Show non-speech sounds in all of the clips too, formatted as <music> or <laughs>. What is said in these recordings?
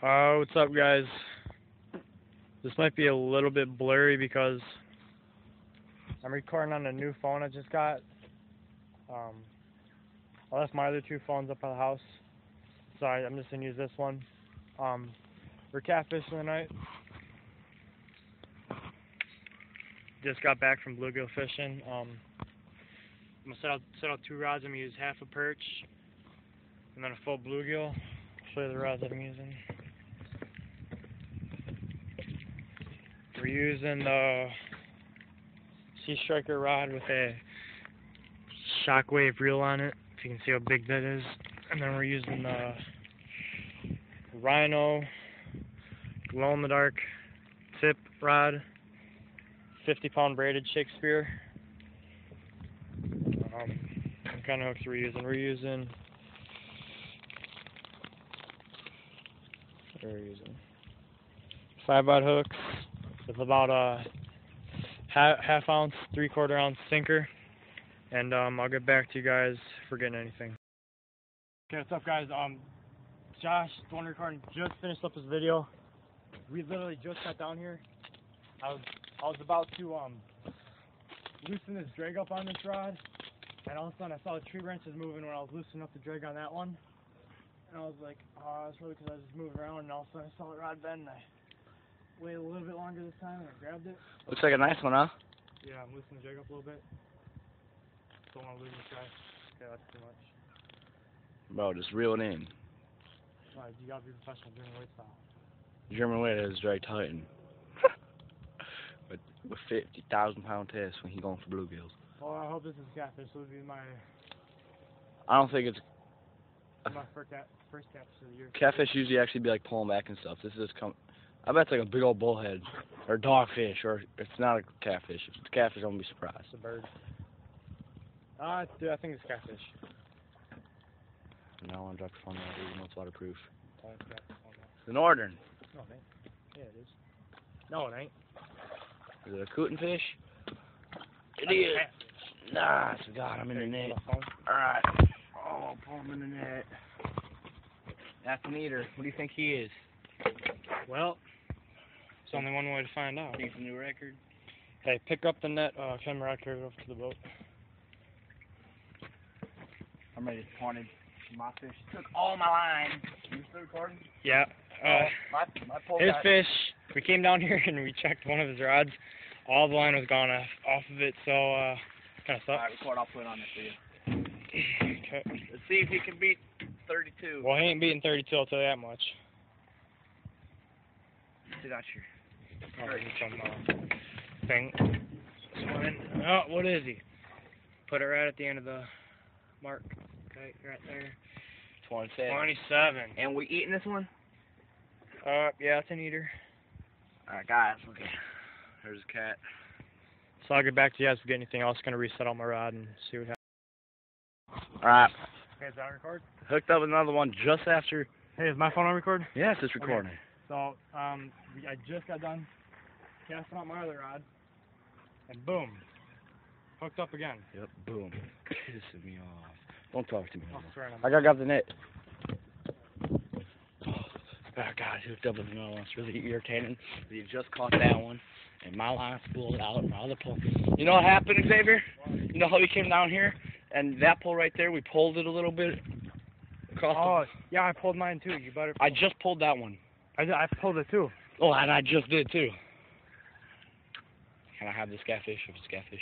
Uh, what's up, guys? This might be a little bit blurry because I'm recording on a new phone I just got. Um, I left my other two phones up at the house, so I, I'm just gonna use this one. Um, we're catfishing tonight. Just got back from bluegill fishing. Um, I'm gonna set out set out two rods. I'm gonna use half a perch and then a full bluegill. Show you the rods that I'm using. We're using the Sea Striker rod with a shockwave reel on it, if you can see how big that is. And then we're using the Rhino glow in the dark tip rod, 50 pound braided Shakespeare. Um, what kind of hooks we're using? We're using. What are we using? Five aught hooks with about a half, ounce, three quarter ounce sinker. And um, I'll get back to you guys for getting anything. Okay, what's up, guys? Um, Josh, the one just finished up his video. We literally just got down here. I was I was about to um loosen this drag up on this rod, and all of a sudden I saw the tree branches moving when I was loosening up the drag on that one. And I was like, oh, that's really because I was just moving around, and all of a sudden I saw the rod bend, and I waited a little bit longer this time, and I grabbed it. Looks like a nice one, huh? Yeah, I'm loosening the drag up a little bit. Don't want to lose this guy. Okay, that's too much. Bro, just reel it in. Alright, you gotta be professional Jeremy Wade style. Jeremy Wade is Drake Titan. <laughs> with with fifty thousand pound test when he going for bluegills. Well, I hope this is catfish. This would be my I don't think it's my first cat first catfish of the year. catfish usually actually be like pulling back and stuff. This is come I bet it's like a big old bullhead or dogfish or it's not a catfish. If it's a catfish, I'm gonna be surprised. It's a bird. Ah, dude, I think it's catfish. No, I'm drop your phone out even though it's waterproof. Oh, it's. The northern. No, it ain't. Yeah, it is. No, it ain't. Is it a cootin fish? It That's is. catfish. Nice, God, I'm in the net. hold on, phone. Alright. Pull him in the net. That's an eater. What do you think he is? Well, it's only one way to find out. Think a new record? Hey, pick up the net, uh, camera, I carry it over to the boat. I'm ready to point it. My fish took all my line. You still recording? Yeah. Uh, my my his got- fish, we came down <laughs> here and we checked one of his rods. All the line was gone off, off of it, so, uh, kind of sucked. Alright, record. I'll put it on there for you. <clears throat> Okay. Let's see if he can beat 32. Well, he ain't beating 32, I'll tell you that much. See, that's your. Oh, there's some, uh, thing. Oh, what is he? Put it right at the end of the mark. Okay, right there. 27. 27. And we eating this one? Uh, yeah, it's an eater. Alright, guys. Okay. There's a cat. So I'll get back to you guys if we get anything else. Gonna reset all my rod and see what happens. Alright. Okay, is that on record? Hooked up with another one just after. Hey, is my phone on record? Yes, it's recording. So, um, I just got done casting out my other rod, and boom, hooked up again. Yep. Boom. Pissing me off. Don't talk to me. I. I'm I gotta the net. Oh, God, hooked up with another one. It's really irritating. You just caught that one, and my line's pulled out, and my other pole. You know what happened, Xavier? You know how we came down here, and that pole right there, we pulled it a little bit. Oh, yeah, I pulled mine too. You better. the, I just pulled that one. I, I pulled it too. Oh, and I just did too. Can I have this catfish if it's catfish?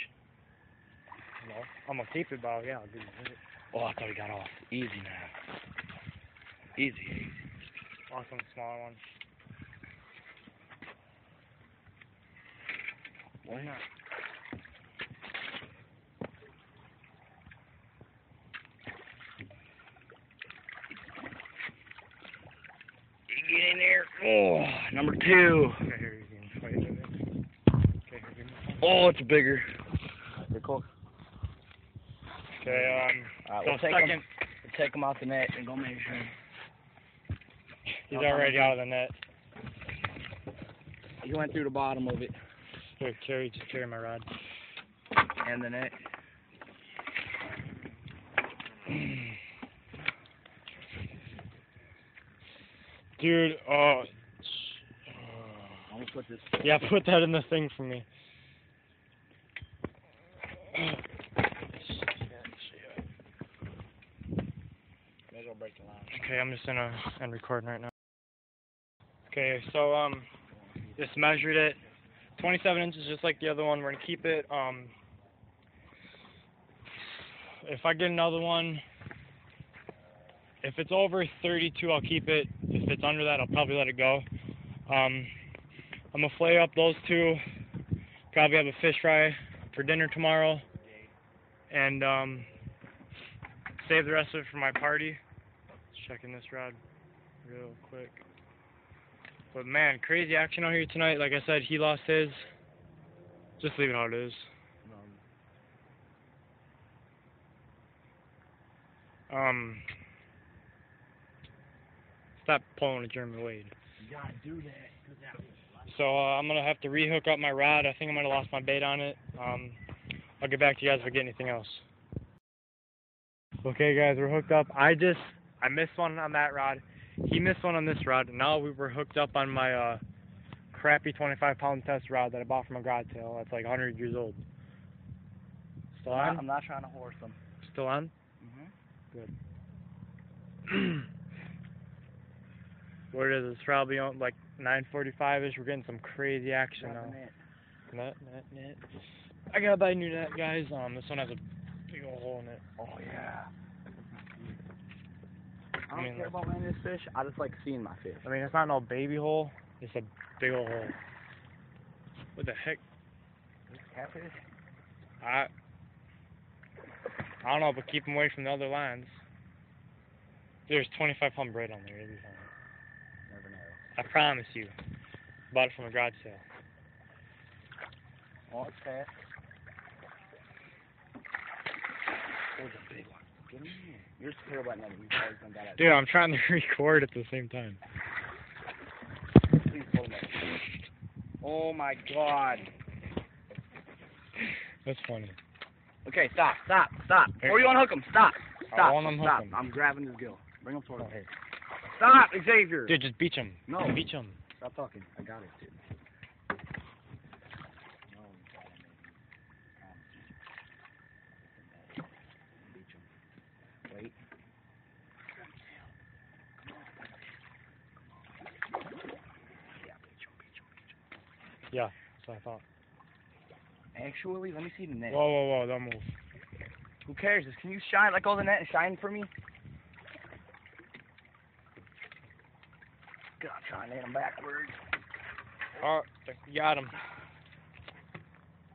No, I'm gonna keep it, but yeah, I'll give it. Oh, I thought he got off. Easy now. Easy, easy. Some smaller one. Why not? You get in there. Oh, number two. Okay, here you can fight with it. Okay, here, give me the phone. Oh, it's bigger. Cool. Okay, um, Alright, so we'll take second, him, we'll take him out the net and go measure him. he's already out of the net. He went through the bottom of it Here, carry, just carry my rod. and the net. <clears throat> Dude, <sighs> oh. I'm gonna put this. Yeah, put that in the thing for me. May as well break the line. Okay, I'm just gonna end recording right now. Okay, so um, just measured it, 27 inches, just like the other one. We're gonna keep it. Um, if I get another one, if it's over 32, I'll keep it. If it's under that, I'll probably let it go. Um, I'm gonna flay up those two. Probably have a fish fry for dinner tomorrow, and um, save the rest of it for my party. Just checking this rod real quick. But man, crazy action out here tonight. Like I said, he lost his. Just leave it how it is. Um, stop pulling a Jeremy Wade. You gotta do that So uh, I'm gonna have to rehook up my rod. I think I might have lost my bait on it. Um, I'll get back to you guys if I get anything else. Okay, guys, we're hooked up. I just I missed one on that rod. He missed one on this rod. Now we were hooked up on my uh, crappy 25 pound test rod that I bought from a garage sale. That's like 100 years old. Still I'm, not, on? I'm not trying to horse them. Still on? Mm-hmm. what <clears throat> it is, it's probably on like 9:45 ish. We're getting some crazy action now. Net, net, net. I gotta buy a new net, guys. Um, this one has a big old hole in it. Oh yeah. I I don't mean, care about landing this fish. I just like seeing my fish. I mean, it's not no baby hole. It's a big old hole. What the heck? This catfish. I I don't know, but keep them away from the other lines. There's 25 pound braid on there. It'll be fine. Never know. I promise you. Bought it from a garage sale. It's fast. A big one. Get him in. You're terrible at netting. You've always done that. Dude, I'm trying to <laughs> record at the same time. Please pull him. Oh my god. That's funny. Okay, stop, stop, stop. Hey. Or you want to hook him? Stop. I Stop. want him stop. hook 'em. I'm grabbing his gill. Bring him towards Oh, me. hey. Stop, Xavier. Dude, just beach him. No. Beach him. Stop talking. I got it, dude. No, Beach him. Wait. Yeah, beach him, beach him. Yeah, that's what I thought. Actually, let me see the net. Whoa, whoa, whoa, don't move. Who cares? Can you shine, like, all the net and shine for me? God, I'm trying to hit him backwards. Oh, got him.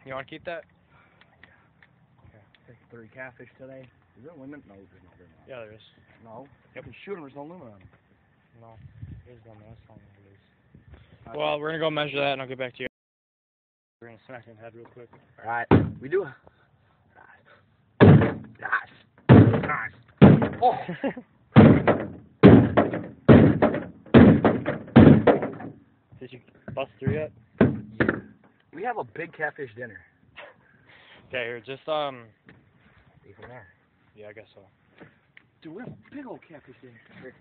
You want to keep that? Take three catfish today. Is there a limit? No, there's no limit. Yeah, there is. No. You can shoot him. There's no limit on him. No, there's one. That's not what. Well, we're gonna go measure that, and I'll get back to you. We're gonna smack him head real quick. All right. We do. Nice. Nice. Nice. <laughs> Oh. Did you bust through yet? We have a big catfish dinner. <laughs> Okay, here, just um, Even there. yeah, I guess so. Dude, we have a big old catfish dinner. Here.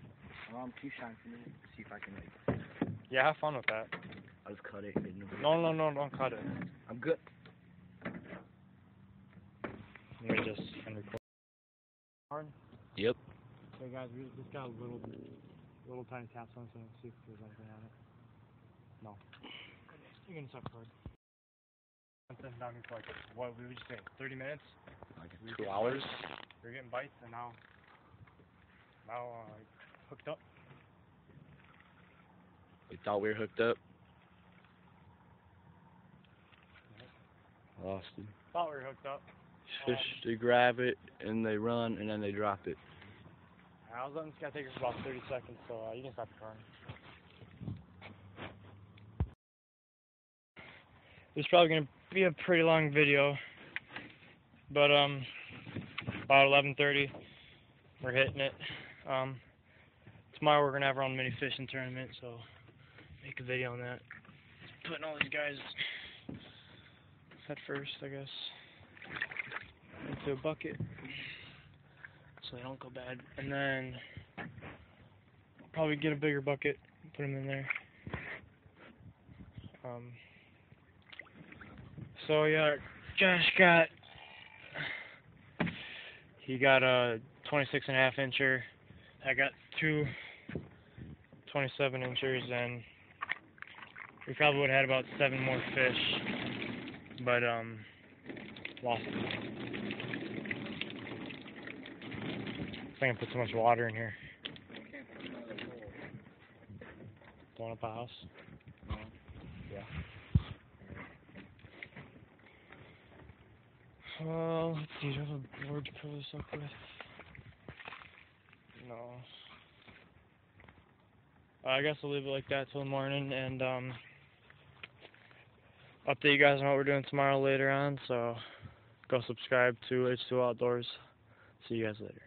Um, can you shine for me? See if I can like. Yeah, have fun with that. I'll just cut it. No, no, no, don't cut it. I'm good. Let me just end record. Yep. Okay, guys, we just got a little, little tiny taps on something. See if there's anything on it. No. You can hard. I'm sitting down here for like what we would just say, 30 minutes. Like We two hours. We're getting bites, and now, now uh, hooked up. We thought we were hooked up. Lost it. Thought we were hooked up. Fish, they grab it and they run and then they drop it. I was letting this guy take for about 30 seconds, so uh, you can stop recording. This is probably gonna be a pretty long video, but um, about 11:30, we're hitting it. Um, tomorrow we're gonna have our own mini fishing tournament, so make a video on that. Putting all these guys head first, I guess, into a bucket so they don't go bad. And then probably get a bigger bucket put them in there. Um. So yeah, Josh got he got a 26 and a half incher. I got two 27 inchers, and we probably would have had about seven more fish, but um, lost them. I think I put too much water in here. Blowing up a house. Yeah. Well, see, do you have a board to cover this up with? No. I guess I'll leave it like that till the morning and um update you guys on what we're doing tomorrow later on, so go subscribe to H2 Outdoors. See you guys later.